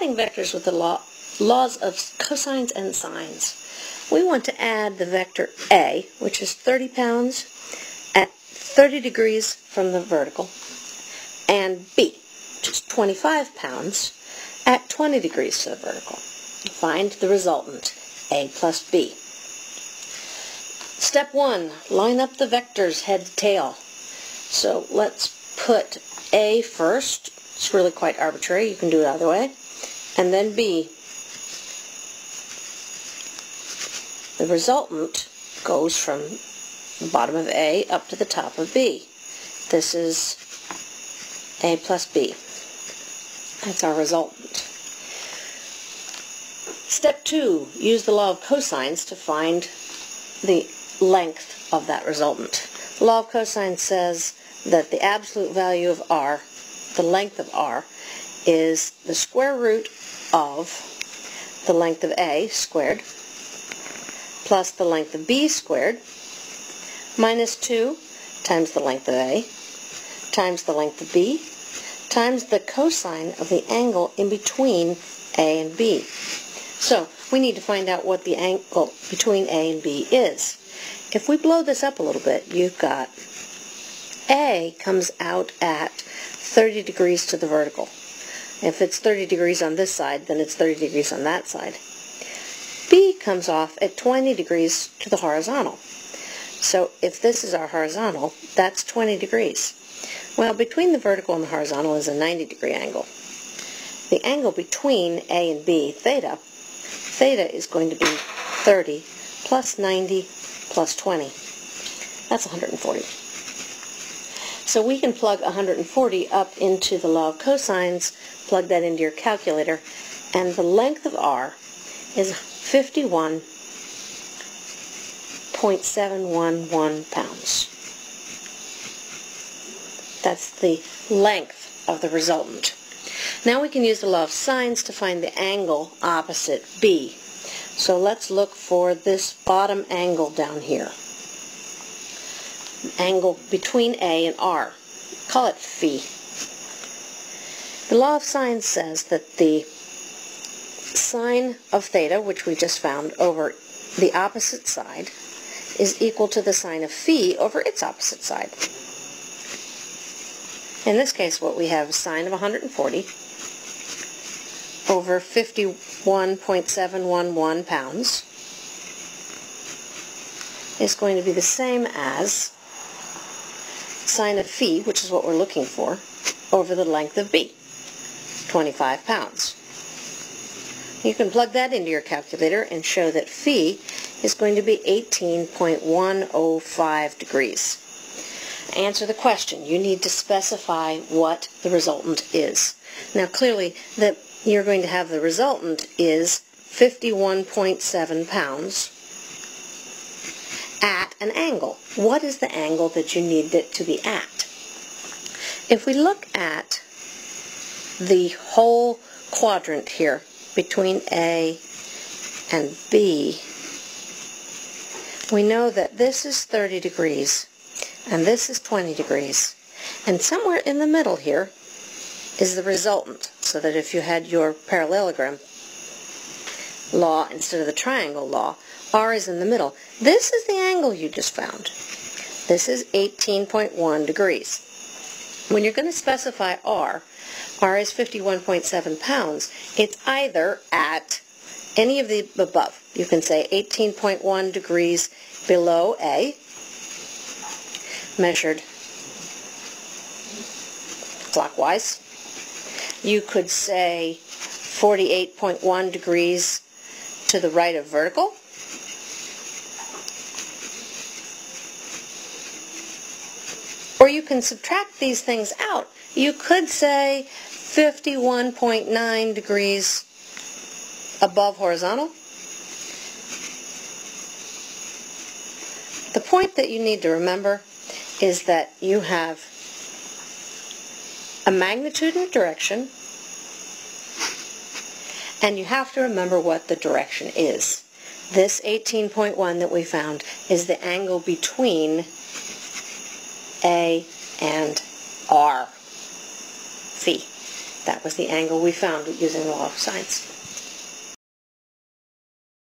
adding vectors with the law, laws of cosines and sines. We want to add the vector A, which is 30 pounds at 30 degrees from the vertical, and B, which is 25 pounds at 20 degrees to the vertical. Find the resultant, A plus B. Step one, line up the vectors head to tail. So let's put A first. It's really quite arbitrary. You can do it either way. And then B. The resultant goes from the bottom of A up to the top of B. This is A plus B. That's our resultant. Step two, use the law of cosines to find the length of that resultant. The law of cosine says that the absolute value of r, the length of r, is the square root of the length of a squared plus the length of b squared minus 2 times the length of a times the length of b times the cosine of the angle in between a and b. So we need to find out what the angle between a and b is. If we blow this up a little bit, you've got A comes out at 30 degrees to the vertical. If it's 30 degrees on this side, then it's 30 degrees on that side. B comes off at 20 degrees to the horizontal. So if this is our horizontal, that's 20 degrees. Well, between the vertical and the horizontal is a 90 degree angle. The angle between A and B, theta, theta is going to be 30 plus 90 plus 20. That's 140. So we can plug 140 up into the law of cosines, plug that into your calculator, and the length of r is 51.711 pounds. That's the length of the resultant. Now we can use the law of sines to find the angle opposite B. So let's look for this bottom angle down here. Angle between A and R. Call it phi. The law of sines says that the sine of theta, which we just found, over the opposite side is equal to the sine of phi over its opposite side. In this case, what we have is sine of 140 over 51.711 pounds is going to be the same as of phi, which is what we're looking for, over the length of b, 25 pounds. You can plug that into your calculator and show that phi is going to be 18.105 degrees. Answer the question. You need to specify what the resultant is. Now clearly, the you're going to have the resultant is 51.7 pounds at an angle. What is the angle that you need it to be at? If we look at the whole quadrant here between A and B, we know that this is 30 degrees and this is 20 degrees. And somewhere in the middle here is the resultant so that if you had your parallelogram law instead of the triangle law, r is in the middle. This is the angle you just found. This is 18.1 degrees. When you're going to specify r, r is 51.7 pounds, it's either at any of the above. You can say 18.1 degrees below A, measured clockwise, you could say 48.1 degrees to the right of vertical. Or you can subtract these things out. You could say 51.9 degrees above horizontal. The point that you need to remember is that you have a magnitude and direction, and you have to remember what the direction is. This 18.1 that we found is the angle between A and R, phi. That was the angle we found using the law of sines.